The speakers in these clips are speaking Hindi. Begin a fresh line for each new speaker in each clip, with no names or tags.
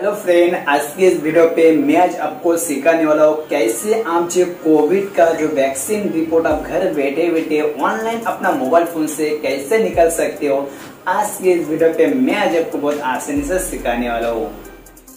हेलो फ्रेंड आज की इस वीडियो पे मैं आज आपको सिखाने वाला हूँ कैसे आप जो कोविड का जो वैक्सीन रिपोर्ट आप घर बैठे बैठे ऑनलाइन अपना मोबाइल फ़ोन से कैसे निकल सकते हो, आज की इस वीडियो पे मैं आज आपको बहुत आसानी से सिखाने वाला हूँ।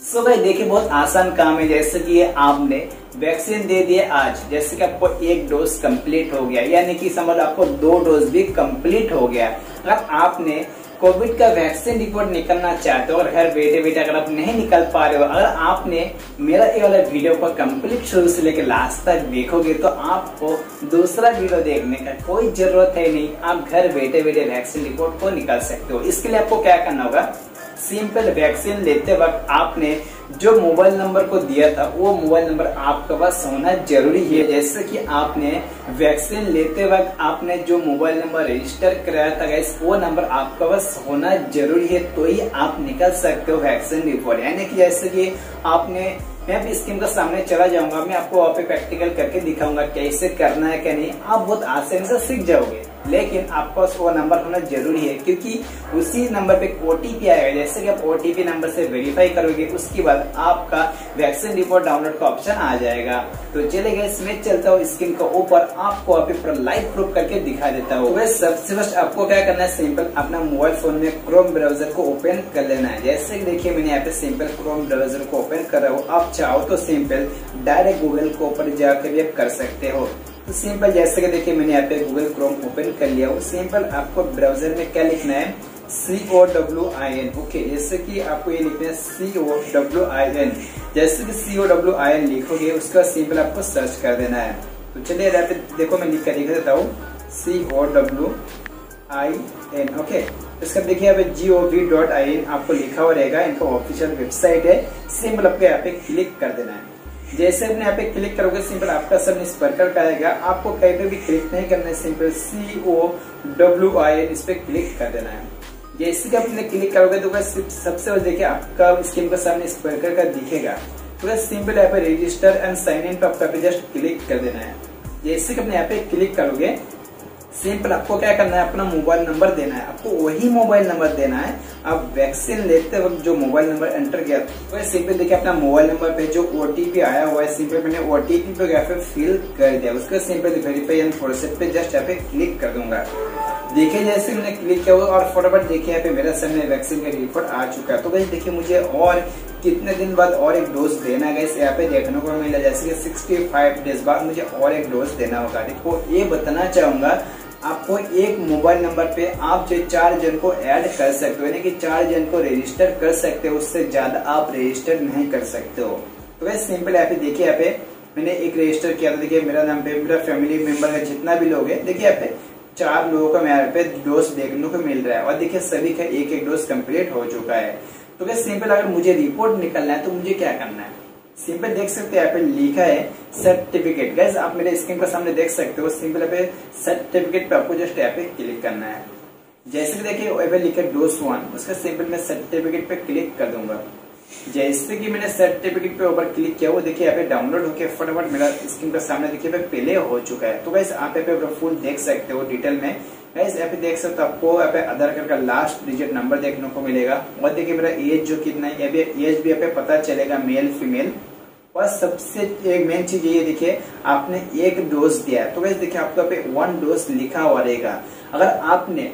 सो भाई, देखिए, बहुत आसान काम है। जैसे कि आपने वैक्सीन दे दिए आज, जैसे कि आपको एक डोज कंप्लीट हो गया, यानी कि समझ आपको दो डोज भी कंप्लीट हो गया। अगर आपने कोविड का वैक्सीन रिपोर्ट निकलना चाहते हो और घर बैठे बैठे अगर आप नहीं निकल पा रहे हो, अगर आपने मेरा ये वाला वीडियो को कंप्लीट शुरू से लेकर लास्ट तक देखोगे तो आपको दूसरा वीडियो देखने का कोई ज़रूरत है नहीं। आप घर बैठे बैठे वैक्सीन रिपोर्ट को निकाल सकते हो। इसके लिए आपको क्या करना होगा? सिंपल वैक्सीन लेते वक्त आपने जो मोबाइल नंबर को दिया था, वो मोबाइल नंबर आपके पास होना ज़रूरी है जैसे कि आपने वैक्सीन लेते वक्त आपने जो मोबाइल नंबर रजिस्टर कराया था गैस वो नंबर आपके पास होना ज़रूरी है तो ही आप निकल सकते हो वैक्सीन रिपोर्ट यानी कि जैसे कि आपने, मैं अब स्कीम का सामने चला जाऊँगा, मैं आपको वहाँ पे प्रैक्टिकल करके दिखाऊँगा कैसे करना है, क्या नहीं। आप बहुत आसानी से सीख जाओगे। लेकिन आपका वो नंबर होना ज़रूरी है, क्योंकि उसी नंबर पे ओटीपी आएगा। जैसे कि आप ओटीपी नंबर से वेरीफाई करोगे, उसके बाद आपका वैक्सीन रिपोर्ट डाउनलोड का ऑप्शन आ जाएगा। तो चले गए इसमें चलता हूँ स्क्रीन का ऊपर। आपको पूरा लाइव प्रूफ करके दिखा देता हूँ। वैसे सबसे फ़र्स्ट आपको क्या करना है? सिंपल अपना मोबाइल फ़ोन में क्रोम ब्राउज़र को ओपन कर लेना है। जैसे कि देखिए, मैंने यहाँ पे सिंपल क्रोम ब्राउज़र को ओपन कर रहा हूँ। आप चाहो तो सिंपल डायरेक्ट गूगल को ऊपर जाकर भी कर सकते हो। तो सिंपल जैसे कि देखिए मैंने यहाँ पे गूगल क्रोम ओपन कर लिया हूँ। सिंपल आपको ब्राउज़र में क्या लिखना है? C O W I N okay जैसे कि आपको ये लिखना है C O W I N जैसे कि सी ओ डब्ल्यू आई एन लिखोगे, उसका सिंपल आपको सर्च कर देना है। तो चलिए यहाँ पे देखो मैं लिख कर लिख देता हूँ। C O W I N okay इसका देखिए यहाँ पे G O V dot I N आपको लिखा हुआ रहेगा। इनका ऑफिशियल वेबसाइट है। सिंपल आपको यहाँ पे क्लिक कर देना है। जैसे अपने यहाँ पे क्लिक करोगे, सिंपल आपका सब इस पर कर आएगा आपको कहीं पे भी क्लिक नहीं करना है, सिंपल सी ओ डब्ल्यू आई इस पर क्लिक कर देना है। जैसे कि आपने क्लिक करोगे तो सबसे पहले देखिए आपका स्क्रीन का सामने इस पर का दिखेगा। तो सिंपल यहाँ पे रजिस्टर एंड साइन इन पर आपका जस्ट क्लिक कर देना है। जैसे कि अपने यहाँ पे क्लिक करोगे सिंपल, आपको क्या करना है, अपना मोबाइल नंबर देना है। आपको वही मोबाइल नंबर देना है। आप वैक्सीन लेते वक्त जो मोबाइल नंबर एंटर किया तो सिंपल देखिए, अपना मोबाइल नंबर पे जो ओटीपी आया हुआ है, सिंपल मैंने ओटीपी पे यहाँ पे फिल कर दिया। उसके सिंपल वेरीफाई एंड प्रोसेस पे जस्ट यहाँ पे क्लिक कर दूँगा। देखिए, जैसे मैंने क्लिक किया हुआ और फटाफट देखिए, यहाँ पे मेरा सामने वैक्सीन का रिपोर्ट आ चुका है। तो भाई देखिए, मुझे और कितने दिन बाद और एक डोज देना है यहाँ पे देखने को मिला, जैसे कि 65 डेज़ बाद मुझे और एक डोज देना होगा। देखो, ये बताना चाहूँगा आपको एक मोबाइल नंबर पे आप जो चार जन को ऐड कर सकते हो, यानी कि चार जन को रजिस्टर कर सकते हो, उससे ज़्यादा आप रजिस्टर नहीं कर सकते हो। तो वैसे सिंपल यहाँ पे देखिए यहाँ पे मैंने एक रजिस्टर किया था। देखिए, मेरा नाम पे, मेरा फैमिली मेंबर का जितना भी लोग है। देखिए यहाँ पे चार लोगों का यहाँ पे डोज देखने को मिल रहा है। और देखिए, सभी का एक एक डोज कंप्लीट हो चुका है। तो वैसे सिंपल अगर मुझे रिपोर्ट निकलना है तो मुझे क्या करना है? सिंपल देख सकते हैं, यहाँ पे लिखा है सर्टिफिकेट गैस आप मेरे स्क्रीन पर सामने देख सकते हो सिंपल पे सर्टिफिकेट पे आपको जस्ट यहाँ पे क्लिक करना है। जैसे कि देखिए पे लिखा डोज वन उसका सिंपल मैं सर्टिफिकेट पे क्लिक कर दूँगा। जैसे कि मैंने सर्टिफिकेट पे ऊपर क्लिक किया, वो देखिए यहाँ पे डाउनलोड होकर फटाफट मेरा स्क्रीन पर सामने देखिए पहले हो चुका है। तो वैस आप यहाँ पे फुल देख सकते हो डिटेल में। गाइस यहाँ पे देख सकते हो आपको यहाँ पे आधार कार्ड का लास्ट डिजिट नंबर देखने को मिलेगा। और देखिए मेरा एज जो कितना है एज भी यहाँ पे पता चलेगा मेल फीमेल और सबसे एक मेन चीज़ ये देखिए, आपने एक डोज दिया है। तो वैसे देखिए, आपको पे वन डोज लिखा हुआ रहेगा। अगर आपने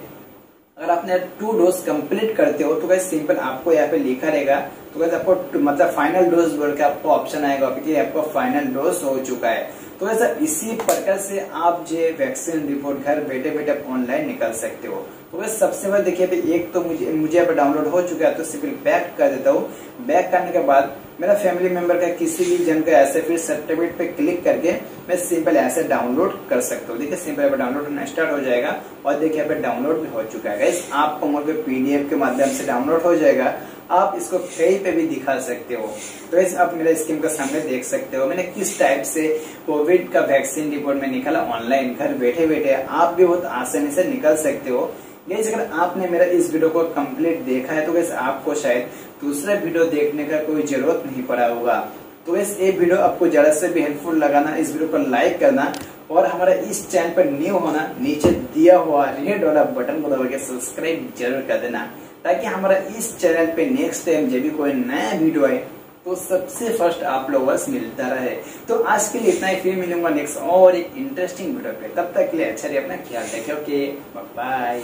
अगर आपने टू डोज कंप्लीट करते हो तो वैसे सिंपल आपको यहाँ पे लिखा रहेगा। तो वैसे आपको मतलब फाइनल डोज बोल के आपको ऑप्शन आएगा आपको फाइनल डोज हो चुका है। तो वैसा इसी प्रकार से आप जो वैक्सीन रिपोर्ट घर बैठे बैठे ऑनलाइन निकाल सकते हो। तो वैसे सबसे पहले देखिए, अभी एक तो मुझे मुझे पे डाउनलोड हो चुका है तो सिंपल बैक कर देता हूँ। बैक करने के बाद मेरा फैमिली मेंबर का किसी भी जन का ऐसे फिर सर्टिफिकेट पे क्लिक करके मैं सिंपल ऐसे डाउनलोड कर सकता हूँ। देखिए सिंपल डाउनलोड होना स्टार्ट हो जाएगा और देखिए पे डाउनलोड भी हो चुका है। आपको मोबाइल पे पीडीएफ के माध्यम से डाउनलोड हो जाएगा। आप इसको कहीं पे भी दिखा सकते हो। तो वैसे आप मेरा स्क्रीन का सामने देख सकते हो। मैंने किस टाइप से कोविड का वैक्सीन रिपोर्ट में निकाला ऑनलाइन घर बैठे बैठे आप भी बहुत आसानी से निकल सकते हो। गैस अगर आपने मेरा इस वीडियो को कंप्लीट देखा है तो गैस आपको शायद दूसरा वीडियो देखने का कोई ज़रूरत नहीं पड़ा होगा। तो गैस ये वीडियो आपको ज़्यादा से भी हेल्पफुल लगाना, इस वीडियो को लाइक करना और हमारा इस चैनल पर न्यू होना, नीचे दिया हुआ रेड वाला बटन को दबा के सब्सक्राइब ज़रूर कर देना। ताकि हमारा इस चैनल पे नेक्स्ट टाइम जब भी कोई नया वीडियो आए तो सबसे फ़र्स्ट आप लोगों मिलता रहे। तो आज के लिए इतना ही, फिर मिलूँगा नेक्स्ट और एक इंटरेस्टिंग वीडियो पे। तब तक के लिए अच्छा रही, अपना ख्याल रखें ओके बाय